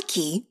Nike